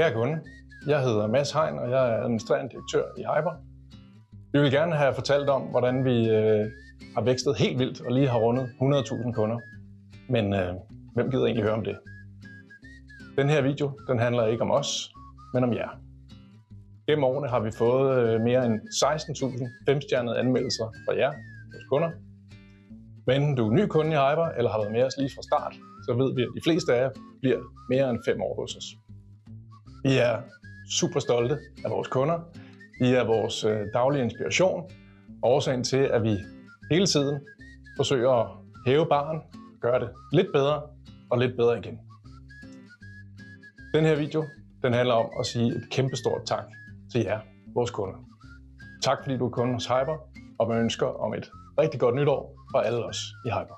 Kære kunde, jeg hedder Mads Hein, og jeg er administrerende direktør i Hyper. Vi vil gerne have fortalt om, hvordan vi øh, har vækstet helt vildt og lige har rundet 100.000 kunder. Men øh, hvem gider egentlig høre om det? Den her video den handler ikke om os, men om jer. Gennem årene har vi fået øh, mere end 16.000 femstjernede anmeldelser fra jer, vores kunder. Men enten du er ny kunde i Hyper, eller har været med os lige fra start, så ved vi, at de fleste af jer bliver mere end fem år hos os. Vi er super stolte af vores kunder. I er vores øh, daglige inspiration, og årsagen til, at vi hele tiden forsøger at hæve baren, gøre det lidt bedre og lidt bedre igen. Den her video den handler om at sige et kæmpestort tak til jer, vores kunder. Tak fordi du er kunde hos Hyper, og man ønsker om et rigtig godt nytår fra alle os i Hyper.